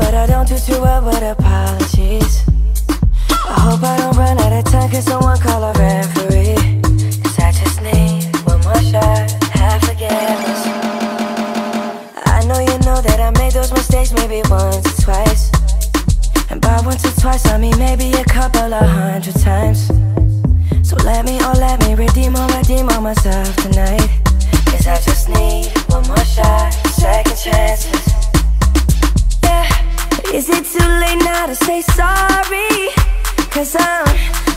I don't do too well with apologies. I hope I don't run out of time, cause someone call a referee. Cause I just need one more shot, have forgiveness. I know you know that I made those mistakes maybe once or twice. And by once or twice, I mean maybe a couple of hundred times. So let me, oh, let me redeem or redeem on myself tonight. Cause I just need is it too late now to say sorry? Cause I'm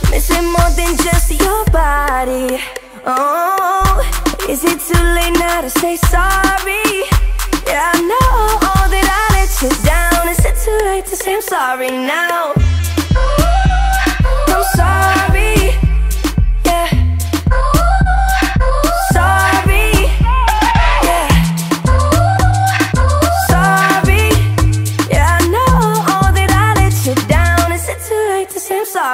missing more than just your body. Oh, is it too late now to say sorry? Yeah, I know that I let you down. Is it too late to say I'm sorry now?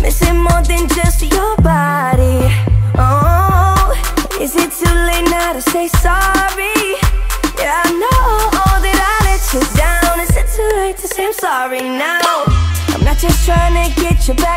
missing more than just your body. Oh, is it too late now to say sorry? Yeah, I know that I let you down. Is it too late to say I'm sorry now? I'm not just trying to get you back